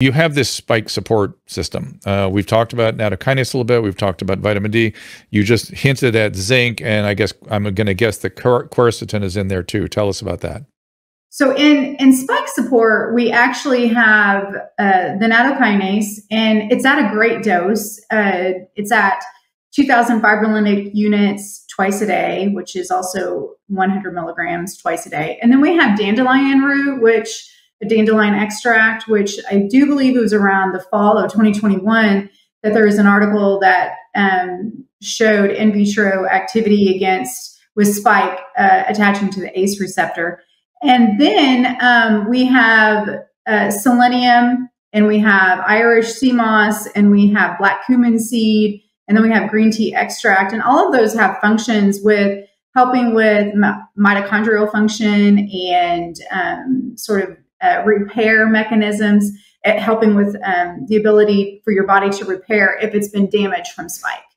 You have this spike support system. Uh, we've talked about nattokinase a little bit. We've talked about vitamin D. You just hinted at zinc, and I guess I'm going to guess that quercetin is in there too. Tell us about that. So in in spike support, we actually have uh, the nattokinase, and it's at a great dose. Uh, it's at 2,000 fibrinolytic units twice a day, which is also 100 milligrams twice a day. And then we have dandelion root, which a dandelion extract, which I do believe it was around the fall of 2021 that there was an article that um, showed in vitro activity against with spike uh, attaching to the ACE receptor. And then um, we have uh, selenium, and we have Irish sea moss, and we have black cumin seed, and then we have green tea extract. And all of those have functions with helping with mitochondrial function and um, sort of uh, repair mechanisms, at helping with um, the ability for your body to repair if it's been damaged from spike.